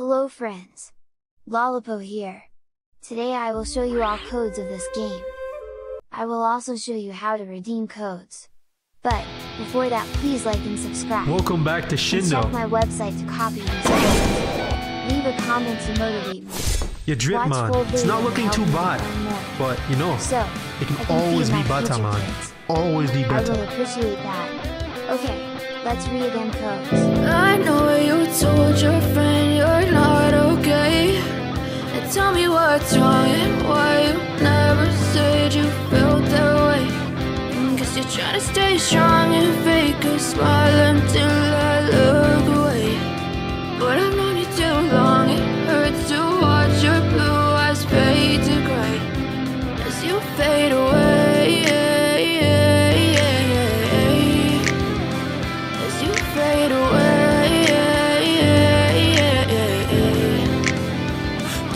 Hello friends! LoLoPo here! Today I will show you all codes of this game. I will also show you how to redeem codes. But, before that please like and subscribe. Welcome back to And check my website to copy these codes. Leave a comment to motivate me. Your drip Watch man. It's not looking too bad, but you know, So, it can can always be better, man. kids. Always be better. I will appreciate that. Okay, let's read them codes. I know you told your friend tell me what's wrong and why you never said you felt that way. Guess you're trying to stay strong and fake a smile until I look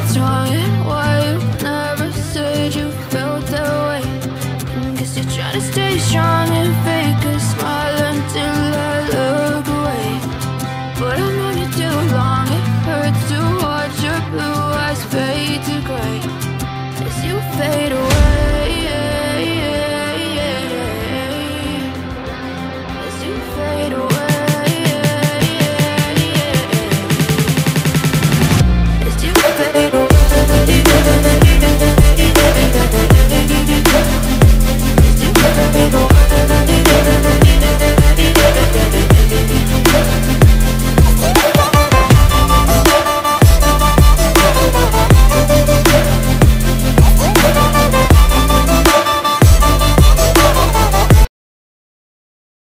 what's wrong and why you never said you felt that way. You're trying to stay strong and fake a smile until I look away. But I've you too long, it hurts your blue eyes fade to gray as you fade away.